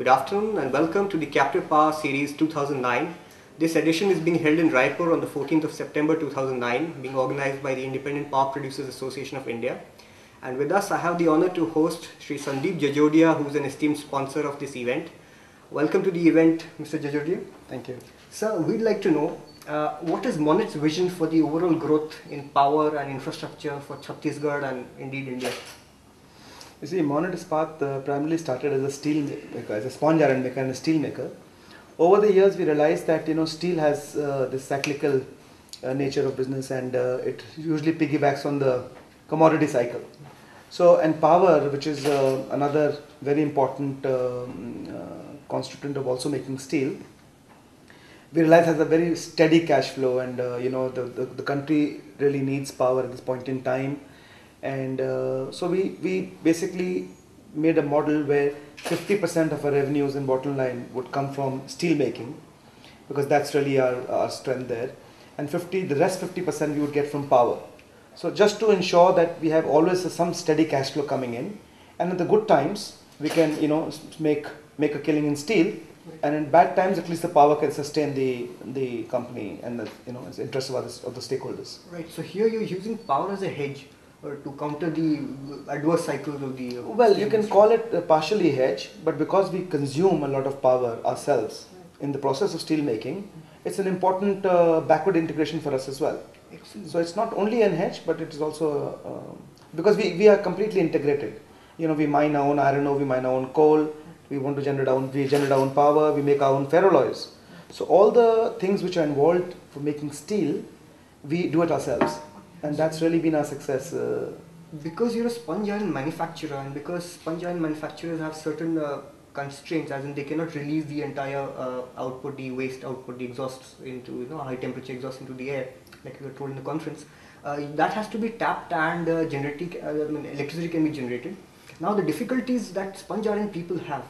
Good afternoon and welcome to the Captive Power Series 2009. This edition is being held in Raipur on the 14th of September 2009, being organized by the Independent Power Producers Association of India. And with us, I have the honor to host Sri Sandeep Jajodia, who is an esteemed sponsor of this event. Welcome to the event, Mr. Jajodia. Thank you. Sir, we'd like to know uh, what is Monnet's vision for the overall growth in power and infrastructure for Chhattisgarh and indeed India? You see, Monnet Ispat uh, primarily started as a steel maker, as a sponge iron maker and a steel maker. Over the years, we realized that you know steel has uh, this cyclical uh, nature of business, and uh, it usually piggybacks on the commodity cycle. So, and power, which is uh, another very important um, uh, constituent of also making steel, we realize has a very steady cash flow, and you know the, the the country really needs power at this point in time and uh, so we, we basically made a model where 50% of our revenues and bottom line would come from steel making because that's really our, our strength there. And 50 the rest 50% we would get from power. So just to ensure that we have always some steady cash flow coming in and in the good times we can you know make make a killing in steel. And in bad times at least the power can sustain the the company and the you know interest of, others, of the stakeholders. Right. So here you're using power as a hedge to counter the adverse cycles of the. Uh, well, you can call it partially hedge, but because we consume a lot of power ourselves in the process of steel making, it's an important uh, backward integration for us as well. Excellent. So it's not only an hedge, but it is also uh, because we, we are completely integrated. You know, we mine our own iron ore, we mine our own coal, we want to generate our own, we generate our own power, we make our own ferroalloys. So all the things which are involved for making steel, we do it ourselves and that's really been our success. Uh, because you're a sponge iron manufacturer, and because sponge iron manufacturers have certain uh, constraints, as in they cannot release the entire uh, output, the waste output, the exhausts into you know high temperature exhaust into the air, like we were told in the conference. Uh, that has to be tapped and uh, generating, uh, I mean, electricity can be generated. Now the difficulties that sponge iron people have,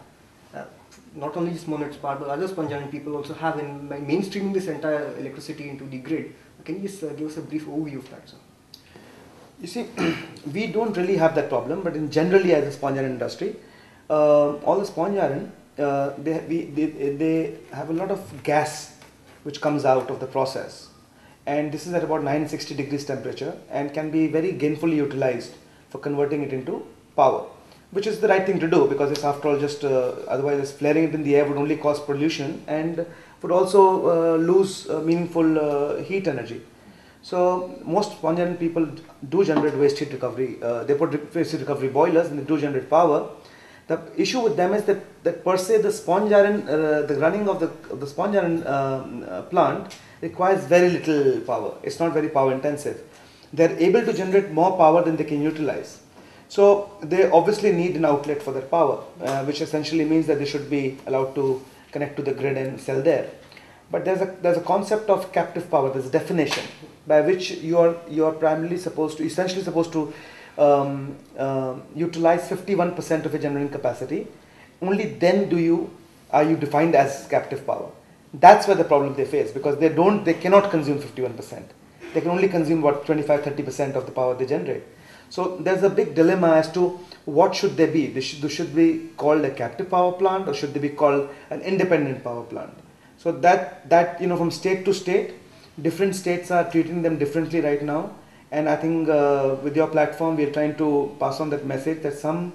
not only just Monnet's part, but other sponge iron people also have in mainstreaming this entire electricity into the grid can you just uh, give us a brief overview of that, sir? You see, we don't really have that problem, but in generally as a sponge iron industry, uh, all the sponge iron, uh, they, we, they, they have a lot of gas which comes out of the process. And this is at about 960 degrees temperature and can be very gainfully utilized for converting it into power, which is the right thing to do because it's after all just, uh, otherwise flaring it in the air would only cause pollution and would also uh, lose uh, meaningful uh, heat energy. So most sponge people do generate waste heat recovery. they put waste heat recovery boilers and they do generate power. The issue with them is that, that per se the sponge iron, the running of the, of the sponge iron plant requires very little power. It's not very power intensive. They're able to generate more power than they can utilize. So they obviously need an outlet for their power, uh, which essentially means that they should be allowed to connect to the grid and sell there. But there's a there's a concept of captive power. There's a definition by which you are you are primarily supposed to essentially supposed to um, uh, utilize 51% of your generating capacity. Only then do you are you defined as captive power. That's where the problem they face because they don't they cannot consume 51%. They can only consume what 25 30% of the power they generate. So there's a big dilemma as to what should they be? They should, they should be called a captive power plant or should they be called an independent power plant? So that, that you know, from state to state, different states are treating them differently right now. And I think uh, with your platform, we are trying to pass on that message that some,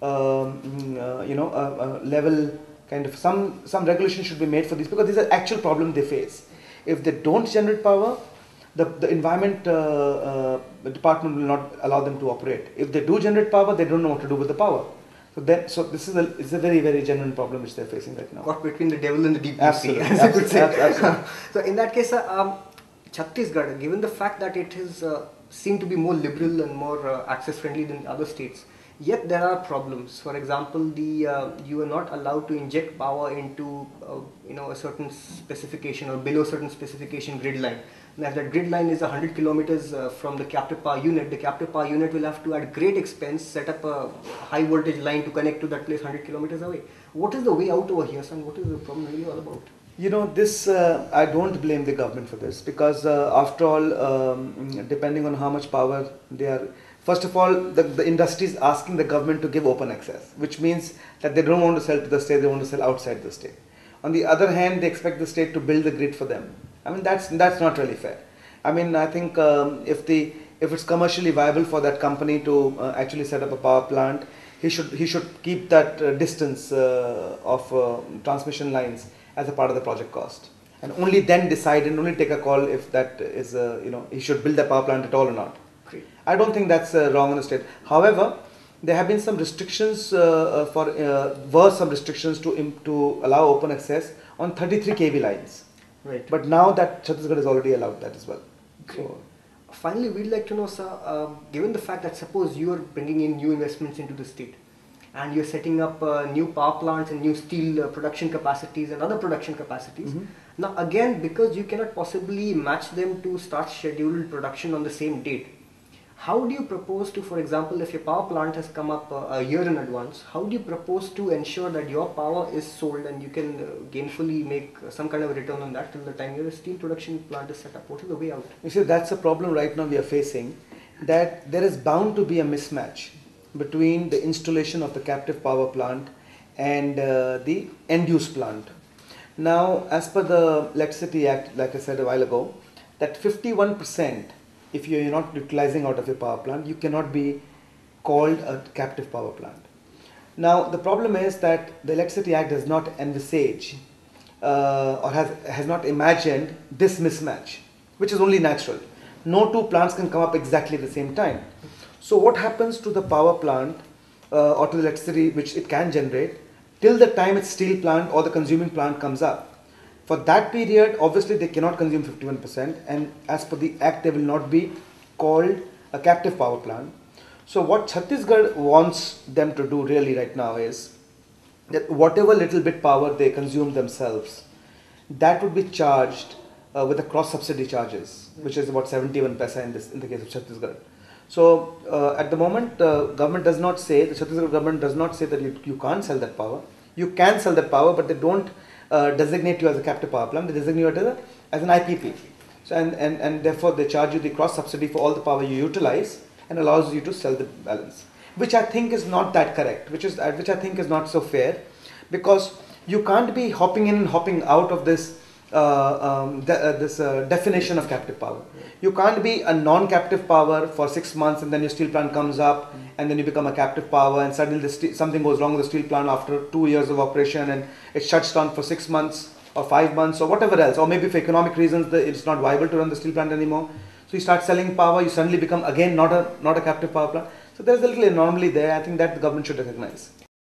um, uh, you know, uh, level kind of some some regulation should be made for this because these are actual problems they face. If they don't generate power, the, the environment uh, uh, department will not allow them to operate. If they do generate power, they don't know what to do with the power. So then, so this is a it's a very very genuine problem which they're facing right now. Caught between the devil and the deep absolutely, sea, as absolutely, I could say. Absolutely. so in that case, uh, um, Chhattisgarh, given the fact that it is uh, seen to be more liberal and more uh, access friendly than other states, yet there are problems. For example, the uh, you are not allowed to inject power into uh, you know a certain specification or below certain specification grid line. Now, if that grid line is 100 kilometers uh, from the captive power unit, the captive power unit will have to, at great expense, set up a high voltage line to connect to that place 100 kilometers away. What is the way out over here, son? What is the problem really all about? You know, this, uh, I don't blame the government for this because, uh, after all, um, depending on how much power they are First of all, the, the industry is asking the government to give open access, which means that they don't want to sell to the state, they want to sell outside the state. On the other hand, they expect the state to build the grid for them. I mean, that's, that's not really fair. I mean, I think um, if, the, if it's commercially viable for that company to uh, actually set up a power plant, he should, he should keep that uh, distance uh, of uh, transmission lines as a part of the project cost. And only then decide and only take a call if that is, uh, you know, he should build the power plant at all or not. Great. I don't think that's uh, wrong in the state. However, there have been some restrictions uh, for uh, were some restrictions to to allow open access on 33 kV lines. Right. But now that Chhattisgarh has already allowed that as well. So, Finally, we'd like to know, sir, uh, given the fact that suppose you are bringing in new investments into the state and you're setting up uh, new power plants and new steel uh, production capacities and other production capacities. Mhm. Now, again, because you cannot possibly match them to start scheduled production on the same date, how do you propose to, for example, if your power plant has come up uh, a year in advance, how do you propose to ensure that your power is sold and you can uh, gainfully make uh, some kind of return on that till the time your steel production plant is set up? What is the way out? you see, that's a problem right now we are facing. That there is bound to be a mismatch between the installation of the captive power plant and uh, the end use plant. Now, as per the Electricity Act, like I said a while ago, that 51%, if you're not utilizing out of your power plant, you cannot be called a captive power plant. Now, the problem is that the Electricity Act does not envisage uh, or has, has not imagined this mismatch, which is only natural. No two plants can come up exactly at the same time. So, what happens to the power plant uh, or to the electricity which it can generate till the time its steel plant or the consuming plant comes up? For that period, obviously, they cannot consume 51%, and as per the act, they will not be called a captive power plant. So, what Chhattisgarh wants them to do really right now is that whatever little bit power they consume themselves, that would be charged uh, with the cross subsidy charges, which is about 71 paisa in this in the case of Chhattisgarh. So uh, at the moment, uh, government does not say the Chhattisgarh government does not say that you, you can't sell that power. You can sell that power, but they don't uh, designate you as a captive power plant. They designate you as, a, as an IPP. So and, and and therefore they charge you the cross subsidy for all the power you utilize and allows you to sell the balance, which I think is not that correct. Which is which I think is not so fair, because you can't be hopping in and hopping out of this uh, um, de- uh, this uh, definition of captive power. You can't be a non-captive power for six months and then your steel plant comes up and then you become a captive power and suddenly something goes wrong with the steel plant after two years of operation and it shuts down for six months or five months or whatever else or maybe for economic reasons it's not viable to run the steel plant anymore. So you start selling power, you suddenly become again not a not a captive power plant. So there's a little anomaly there. I think that the government should recognize.